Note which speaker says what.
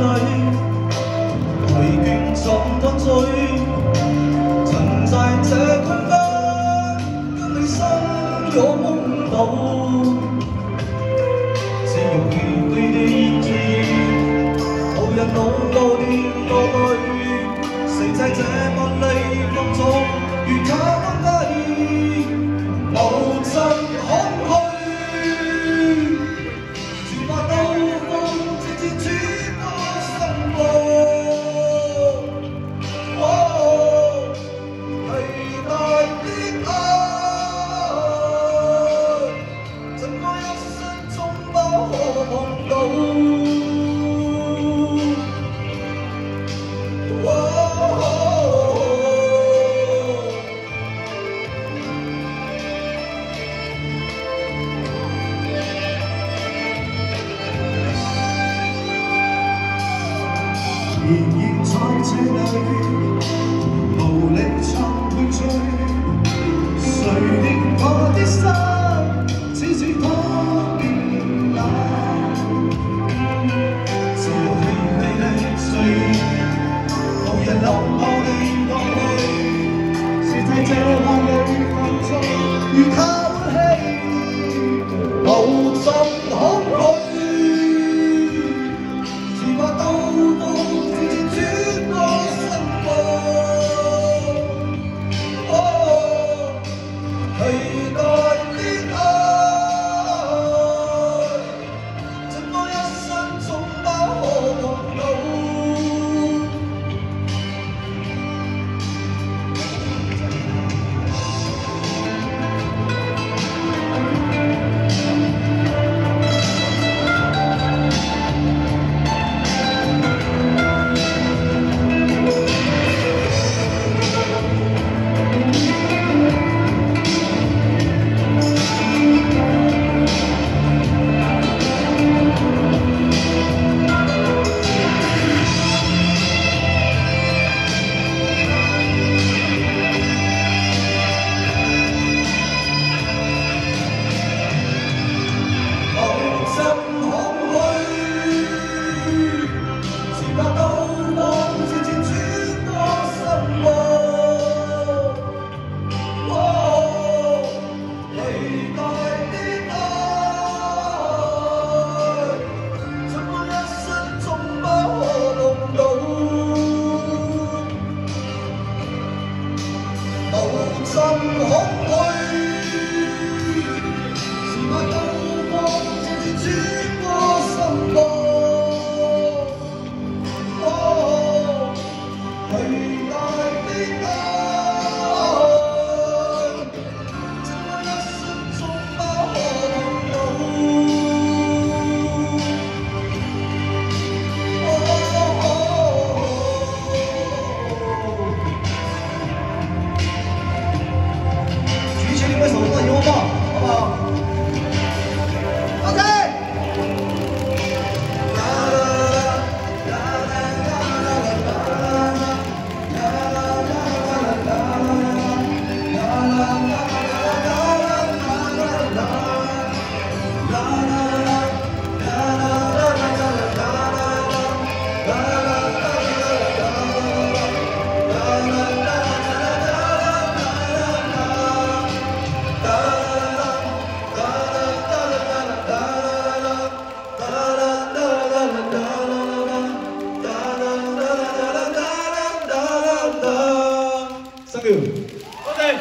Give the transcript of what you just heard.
Speaker 1: 裏，疲倦撞得醉，曾在這區間，跟你心擁。在那天 Hey, go. tử có thể